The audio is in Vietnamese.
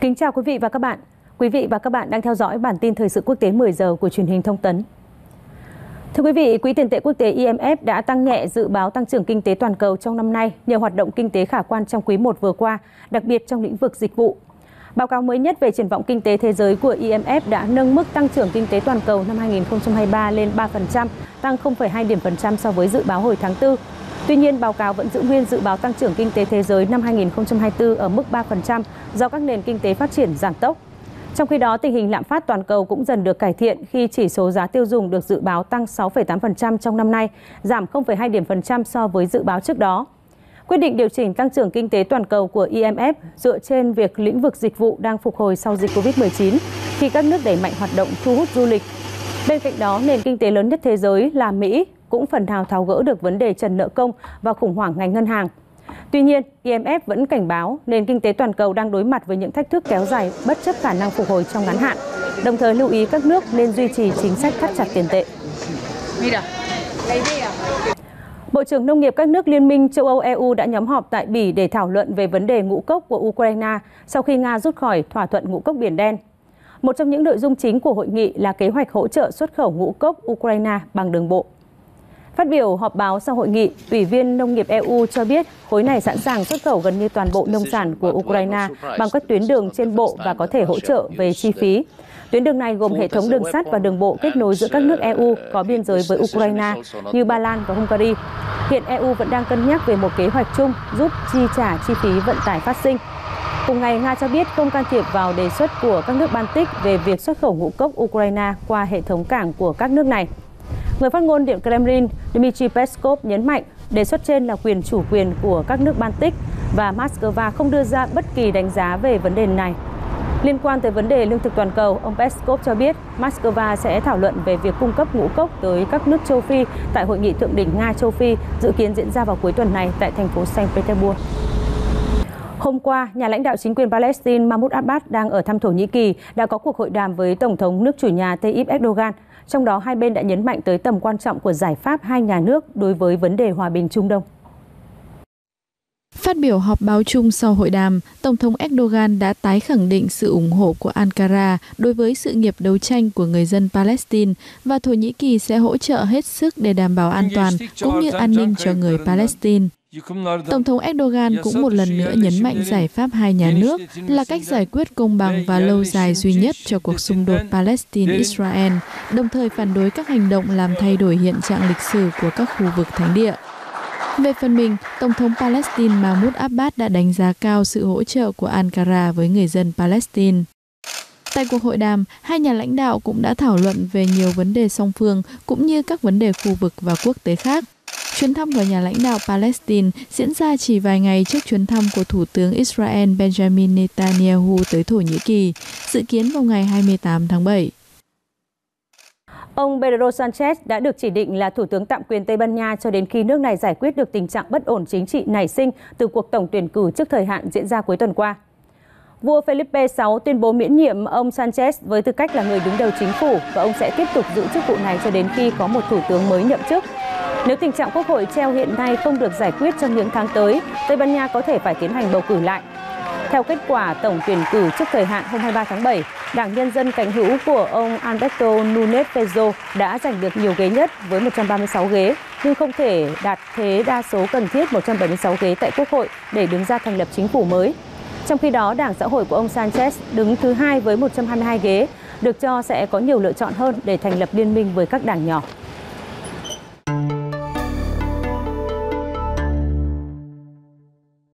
Kính chào quý vị và các bạn. Quý vị và các bạn đang theo dõi bản tin thời sự quốc tế 10 giờ của truyền hình thông tấn. Thưa quý vị, Quỹ tiền tệ quốc tế IMF đã tăng nhẹ dự báo tăng trưởng kinh tế toàn cầu trong năm nay nhờ hoạt động kinh tế khả quan trong quý 1 vừa qua, đặc biệt trong lĩnh vực dịch vụ. Báo cáo mới nhất về triển vọng kinh tế thế giới của IMF đã nâng mức tăng trưởng kinh tế toàn cầu năm 2023 lên 3%, tăng 0,2 điểm phần trăm so với dự báo hồi tháng 4. Tuy nhiên, báo cáo vẫn giữ nguyên dự báo tăng trưởng kinh tế thế giới năm 2024 ở mức 3% do các nền kinh tế phát triển giảm tốc. Trong khi đó, tình hình lạm phát toàn cầu cũng dần được cải thiện khi chỉ số giá tiêu dùng được dự báo tăng 6,8% trong năm nay, giảm 0,2 điểm phần trăm so với dự báo trước đó. Quyết định điều chỉnh tăng trưởng kinh tế toàn cầu của IMF dựa trên việc lĩnh vực dịch vụ đang phục hồi sau dịch Covid-19 khi các nước đẩy mạnh hoạt động thu hút du lịch. Bên cạnh đó, nền kinh tế lớn nhất thế giới là Mỹ cũng phần nào tháo gỡ được vấn đề trần nợ công và khủng hoảng ngành ngân hàng. Tuy nhiên, IMF vẫn cảnh báo nền kinh tế toàn cầu đang đối mặt với những thách thức kéo dài bất chấp khả năng phục hồi trong ngắn hạn, đồng thời lưu ý các nước nên duy trì chính sách thắt chặt tiền tệ. Bộ trưởng Nông nghiệp các nước Liên minh châu Âu EU đã nhóm họp tại Bỉ để thảo luận về vấn đề ngũ cốc của Ukraine sau khi Nga rút khỏi thỏa thuận ngũ cốc Biển Đen. Một trong những nội dung chính của hội nghị là kế hoạch hỗ trợ xuất khẩu ngũ cốc Ukraine bằng đường bộ. Phát biểu họp báo sau hội nghị, Ủy viên Nông nghiệp EU cho biết khối này sẵn sàng xuất khẩu gần như toàn bộ nông sản của Ukraine bằng các tuyến đường trên bộ và có thể hỗ trợ về chi phí. Tuyến đường này gồm hệ thống đường sắt và đường bộ kết nối giữa các nước EU có biên giới với Ukraine như Ba Lan và Hungary. Hiện EU vẫn đang cân nhắc về một kế hoạch chung giúp chi trả chi phí vận tải phát sinh. Cùng ngày, Nga cho biết không can thiệp vào đề xuất của các nước Baltic về việc xuất khẩu ngũ cốc Ukraine qua hệ thống cảng của các nước này. Người phát ngôn Điện Kremlin Dmitry Peskov nhấn mạnh đề xuất trên là quyền chủ quyền của các nước Baltic và Moscow không đưa ra bất kỳ đánh giá về vấn đề này. Liên quan tới vấn đề lương thực toàn cầu, ông Peskov cho biết Moscow sẽ thảo luận về việc cung cấp ngũ cốc tới các nước châu Phi tại hội nghị thượng đỉnh Nga châu Phi dự kiến diễn ra vào cuối tuần này tại thành phố Saint Petersburg. Hôm qua, nhà lãnh đạo chính quyền Palestine Mahmoud Abbas đang ở thăm Thổ Nhĩ Kỳ đã có cuộc hội đàm với Tổng thống nước chủ nhà Tayyip Erdogan. Trong đó, hai bên đã nhấn mạnh tới tầm quan trọng của giải pháp hai nhà nước đối với vấn đề hòa bình Trung Đông. Phát biểu họp báo chung sau hội đàm, Tổng thống Erdogan đã tái khẳng định sự ủng hộ của Ankara đối với sự nghiệp đấu tranh của người dân Palestine và Thổ Nhĩ Kỳ sẽ hỗ trợ hết sức để đảm bảo an toàn cũng như an ninh cho người Palestine. Tổng thống Erdogan cũng một lần nữa nhấn mạnh giải pháp hai nhà nước là cách giải quyết công bằng và lâu dài duy nhất cho cuộc xung đột Palestine-Israel, đồng thời phản đối các hành động làm thay đổi hiện trạng lịch sử của các khu vực thánh địa. Về phần mình, Tổng thống Palestine Mahmoud Abbas đã đánh giá cao sự hỗ trợ của Ankara với người dân Palestine. Tại cuộc hội đàm, hai nhà lãnh đạo cũng đã thảo luận về nhiều vấn đề song phương cũng như các vấn đề khu vực và quốc tế khác. Chuyến thăm của nhà lãnh đạo Palestine diễn ra chỉ vài ngày trước chuyến thăm của Thủ tướng Israel Benjamin Netanyahu tới Thổ Nhĩ Kỳ, dự kiến vào ngày 28 tháng 7. Ông Pedro Sanchez đã được chỉ định là Thủ tướng tạm quyền Tây Ban Nha cho đến khi nước này giải quyết được tình trạng bất ổn chính trị nảy sinh từ cuộc tổng tuyển cử trước thời hạn diễn ra cuối tuần qua. Vua Felipe VI tuyên bố miễn nhiệm ông Sanchez với tư cách là người đứng đầu chính phủ và ông sẽ tiếp tục giữ chức vụ này cho đến khi có một thủ tướng mới nhậm chức. Nếu tình trạng quốc hội treo hiện nay không được giải quyết trong những tháng tới, Tây Ban Nha có thể phải tiến hành bầu cử lại. Theo kết quả tổng tuyển cử trước thời hạn hôm 23 tháng 7, Đảng Nhân dân cánh hữu của ông Alberto Núñez Feijó đã giành được nhiều ghế nhất với 136 ghế, nhưng không thể đạt thế đa số cần thiết 176 ghế tại Quốc hội để đứng ra thành lập chính phủ mới. Trong khi đó, Đảng Xã hội của ông Sanchez đứng thứ hai với 122 ghế, được cho sẽ có nhiều lựa chọn hơn để thành lập liên minh với các đảng nhỏ.